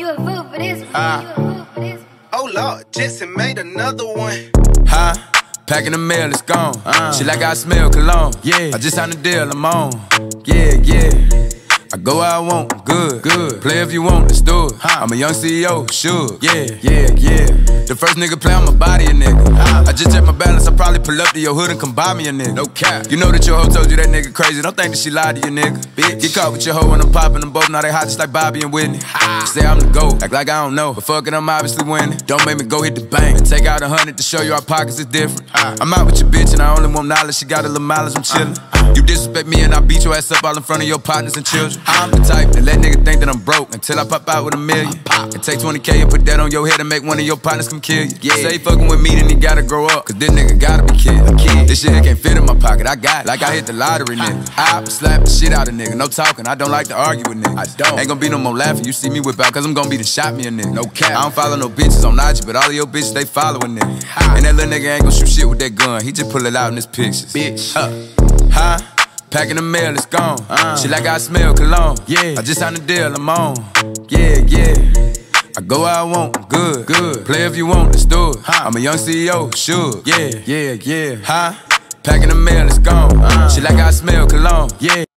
you a fool for this one. You a fool for this one. Oh Lord, Jetson made another one. Huh? Packing the mail, it's gone. Uh, She like I smell cologne. Yeah. I just signed a deal, I'm on. Yeah, yeah. I go where I want, good, good. Play if you want, let's do it. I'm a young CEO, sure. Yeah, yeah, yeah. The first nigga play, I'ma body a nigga. Just check my balance, I probably pull up to your hood and come buy me a nigga. No cap. You know that your hoe told you that nigga crazy. Don't think that she lied to you, nigga. Bitch. Get caught with your hoe when I'm popping them both. Now they hot just like Bobby and Whitney. Say I'm the GOAT, act like I don't know. But fuck it, I'm obviously winning. Don't make me go hit the bank and take out a hundred to show you our pockets is different. I'm out with your bitch and I only want knowledge. She got a little mileage, I'm chillin'. Uh-huh. You disrespect me and I beat your ass up all in front of your partners and children. I'm the type that let nigga think that I'm broke until I pop out with a million. And take 20k and put that on your head and make one of your partners come kill you. Yeah. Say fucking with me, then he gotta grow up. Cause this nigga gotta be kid. Kid. This shit can't fit in my pocket. I got it. Like I hit the lottery, nigga. I slap the shit out of nigga. No talking. I don't like to argue with niggas. I don't. Ain't gonna be no more laughing. You see me whip out, cause I'm gonna be the shot me a nigga. No cap. I don't follow no bitches on IG, but all of your bitches, they following nigga. And that little nigga ain't gonna shoot shit with that gun. He just pull it out in his pictures. Bitch. Huh? Huh? Packing the mail, it's gone. Uh. She like I smell cologne. Yeah. I just signed a deal, I'm on. Yeah, yeah. I go where I want, good, good. Play if you want, let's do it. I'm a young CEO, sure. Yeah, yeah, yeah. Huh? Packing the mail, it's gone. Uh. She like I smell cologne. Yeah.